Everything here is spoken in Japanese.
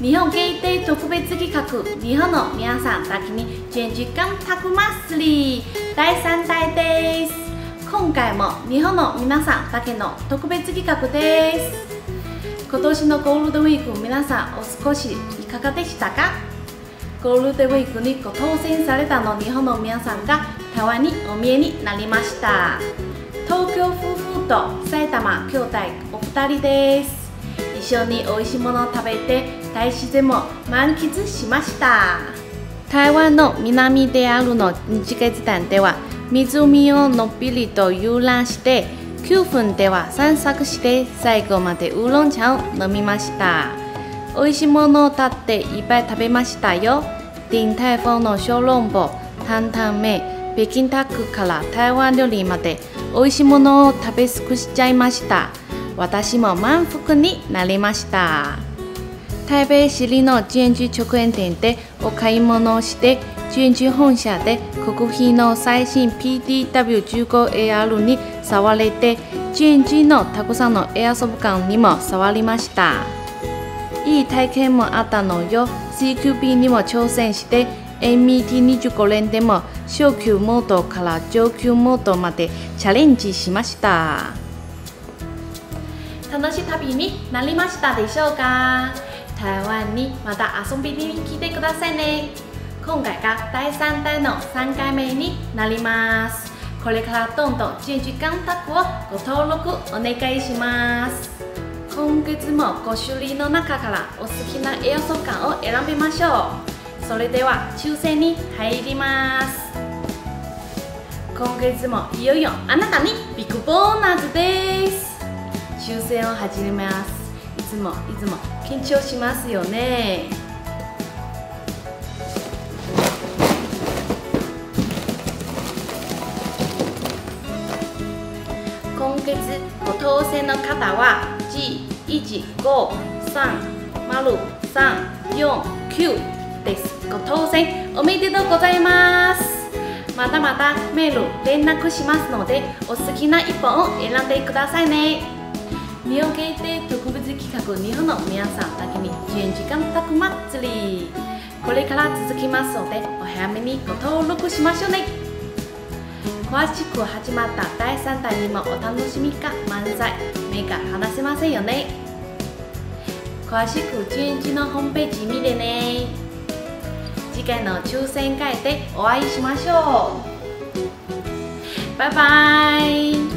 日本限定特別企画日本の皆さんだけに10時間タク祭り。第3弾です。今回も日本の皆さんだけの特別企画です。今年のゴールデンウィーク皆さんお少しいかがでしたか？ゴールデンウィークにご当選されたの日本の皆さんが台湾にお見えになりました。東京夫婦と埼玉兄弟お二人です。一緒に美味しいものを食べて大自然も満喫しました。台湾の南であるの日月潭では湖をのっぴりと遊覧して9分では散策して最後までウーロン茶を飲みました。美味しいものを立っていっぱい食べましたよ。鼎泰丰の小籠包担々麺北京ダックから台湾料理まで美味しいものを食べ尽くしちゃいました。私も満腹になりました。台北市立の GNG 直営店でお買い物をして GNG 本社で国費の最新 PDW15AR に触れて GNG のたくさんのエアソブ感にも触りました。いい体験もあったのよ。CQB にも挑戦して MET25 連でも小級モードから上級モードまでチャレンジしました。楽しい旅になりましたでしょうか？台湾にまた遊びに来てくださいね。今回が第3弾の3回目になります。これからどんどん10時間タクをご登録お願いします。今月も5種類の中からお好きなエアソ感を選びましょう。それでは抽選に入ります。今月もいよいよあなたにビッグボーナスです。抽選を始めます。つもいつも緊張しますよね。今月ご当選の方は G153-349 です。ご当選おめでとうございます。またまたメール連絡しますのでお好きな一本を選んでくださいね。日本限定特別企画日本の皆さんだけに10時間タク祭りこれから続きますのでお早めにご登録しましょうね。詳しく始まった第3弾にもお楽しみか満載目が離せませんよね。詳しく10日のホームページ見てね。次回の抽選会でお会いしましょう。バイバイ。